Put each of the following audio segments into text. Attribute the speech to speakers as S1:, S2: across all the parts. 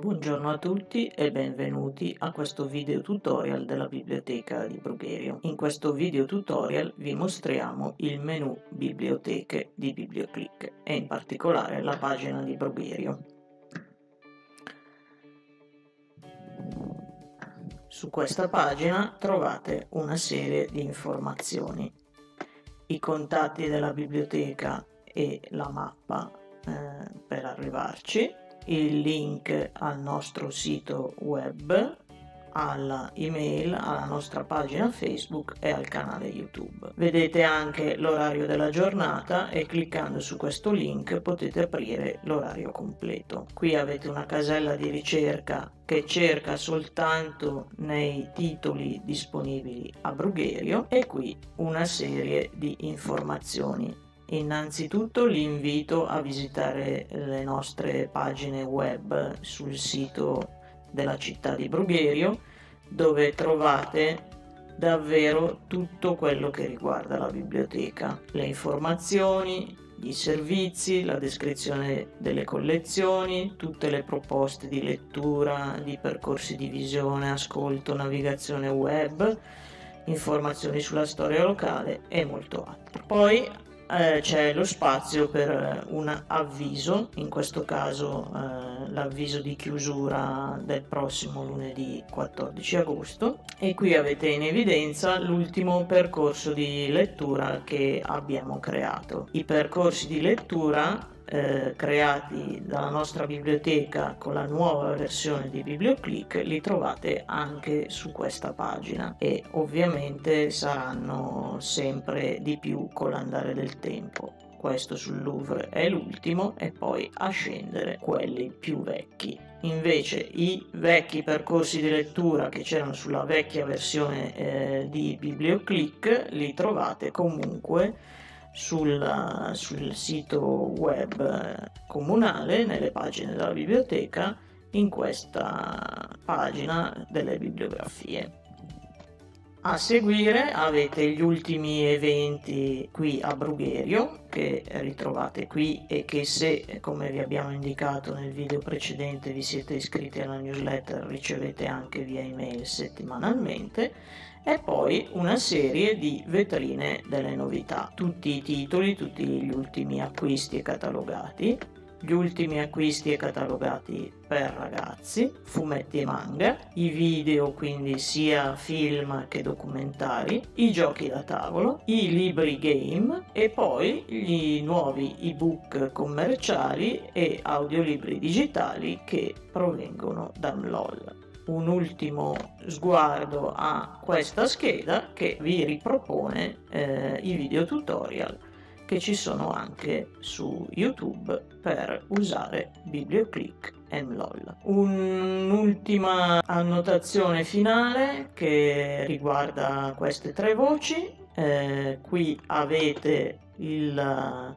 S1: Buongiorno a tutti e benvenuti a questo video tutorial della biblioteca di Brugherio. In questo video tutorial vi mostriamo il menu biblioteche di BiblioClick e in particolare la pagina di Brugherio. Su questa pagina trovate una serie di informazioni, i contatti della biblioteca, e la mappa eh, per arrivarci, il link al nostro sito web, alla email, alla nostra pagina Facebook e al canale YouTube. Vedete anche l'orario della giornata e cliccando su questo link potete aprire l'orario completo. Qui avete una casella di ricerca che cerca soltanto nei titoli disponibili a Brugherio e qui una serie di informazioni Innanzitutto l'invito a visitare le nostre pagine web sul sito della città di Brugherio dove trovate davvero tutto quello che riguarda la biblioteca, le informazioni, i servizi, la descrizione delle collezioni, tutte le proposte di lettura, di percorsi di visione, ascolto, navigazione web, informazioni sulla storia locale e molto altro. Poi eh, c'è lo spazio per eh, un avviso, in questo caso eh, l'avviso di chiusura del prossimo lunedì 14 agosto e qui avete in evidenza l'ultimo percorso di lettura che abbiamo creato. I percorsi di lettura eh, creati dalla nostra biblioteca con la nuova versione di BiblioClick li trovate anche su questa pagina e ovviamente saranno sempre di più con l'andare del tempo. Questo sul Louvre è l'ultimo e poi a scendere quelli più vecchi. Invece i vecchi percorsi di lettura che c'erano sulla vecchia versione eh, di BiblioClick li trovate comunque sul, sul sito web comunale, nelle pagine della biblioteca, in questa pagina delle bibliografie. A seguire avete gli ultimi eventi qui a Brugherio che ritrovate qui e che se come vi abbiamo indicato nel video precedente vi siete iscritti alla newsletter ricevete anche via email settimanalmente. E poi una serie di vetrine delle novità, tutti i titoli, tutti gli ultimi acquisti e catalogati, gli ultimi acquisti e catalogati per ragazzi, fumetti e manga, i video quindi sia film che documentari, i giochi da tavolo, i libri game e poi gli nuovi ebook commerciali e audiolibri digitali che provengono da MLOL un ultimo sguardo a questa scheda che vi ripropone eh, i video tutorial che ci sono anche su YouTube per usare BiblioClick e MLOL. Un'ultima annotazione finale che riguarda queste tre voci. Eh, qui avete il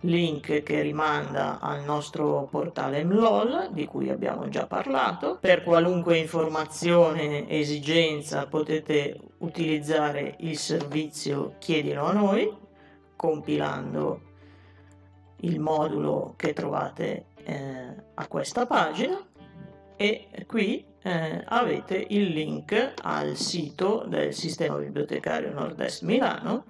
S1: link che rimanda al nostro portale MLOL di cui abbiamo già parlato. Per qualunque informazione esigenza potete utilizzare il servizio Chiedilo a noi compilando il modulo che trovate eh, a questa pagina. E qui eh, avete il link al sito del sistema bibliotecario Nord-Est Milano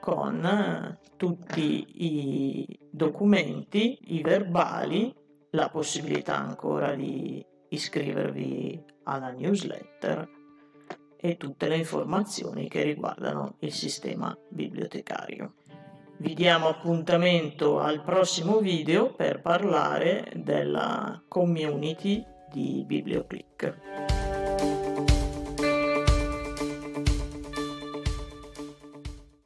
S1: con eh, tutti i documenti, i verbali, la possibilità ancora di iscrivervi alla newsletter e tutte le informazioni che riguardano il sistema bibliotecario. Vi diamo appuntamento al prossimo video per parlare della community di BiblioClick.